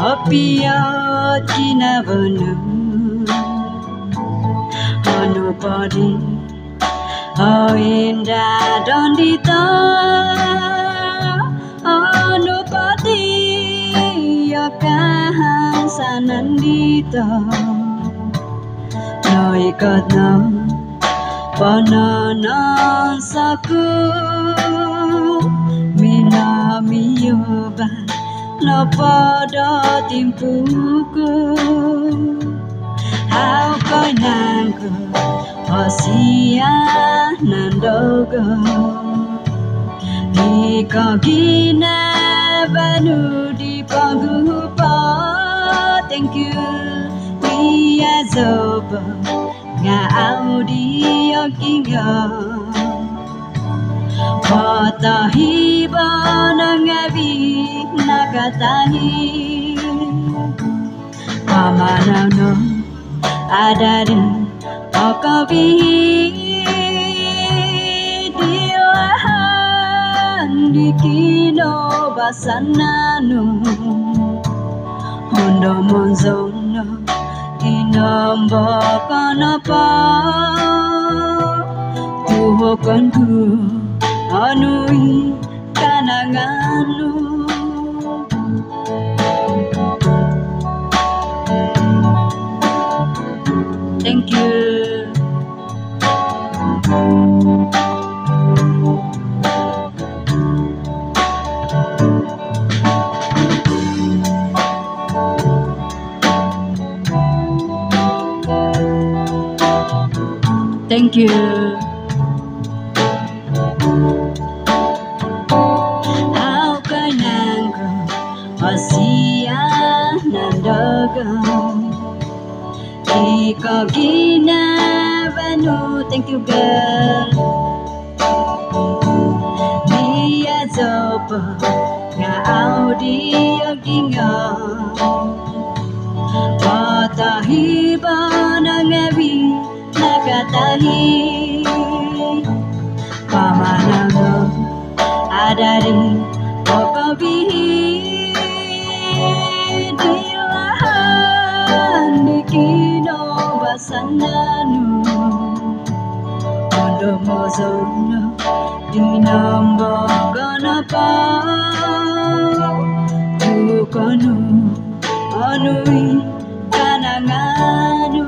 Taman tono otopo inabanu Taman Nobody Oh indah don dito Oh nobody Yo kahang sanan dito No ikot no Pono saku minami miyoba No podo timpuku Hau koi nangku Osia nandogo Iko gina banu di panggupa Thank you Ia zobo Nga audio kinga Kota hiba nangabi katani Pamana no adari Okabidioahan di kino basanano Hondo monzono inombo kanapa Tuhokanku anui kananganu. Thank you. Thank you. How can I go? Osia nandogo. Iko ginabanu. Thank you, girl. Dia zopo nga audio ginga. Patahiba na ngabi nakatahi. Pamanano adari okabihi. Dilahan basananu. Ondo mozono dinambo ganapa. Anui kananganu.